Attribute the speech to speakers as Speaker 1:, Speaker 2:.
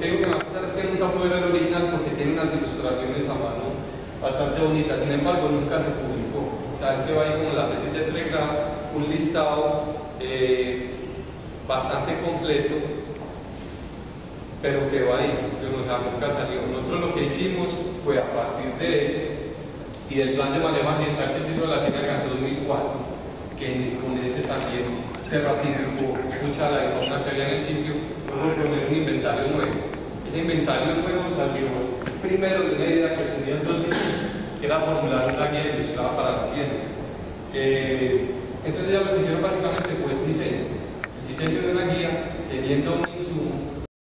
Speaker 1: Digo que va a pasar es que nunca ver el original porque tiene unas ilustraciones a mano bastante bonitas, sin embargo nunca se publicó. O sea, que va ahí como la tesis de entrega, un listado eh, bastante completo, pero quedó ahí, o sea, nunca salió. Nosotros lo que hicimos fue a partir de ese y del plan de manejo ambiental que se hizo en la Ciénaga en 2004, que con ese también se ratificó mucha la información que había en el sitio, un inventario nuevo. Ese inventario nuevo salió primero de una idea que tenía en 2000, que era formular una guía ilustrada para la hacienda. Entonces ya lo que hicieron básicamente fue el diseño. El diseño de una guía teniendo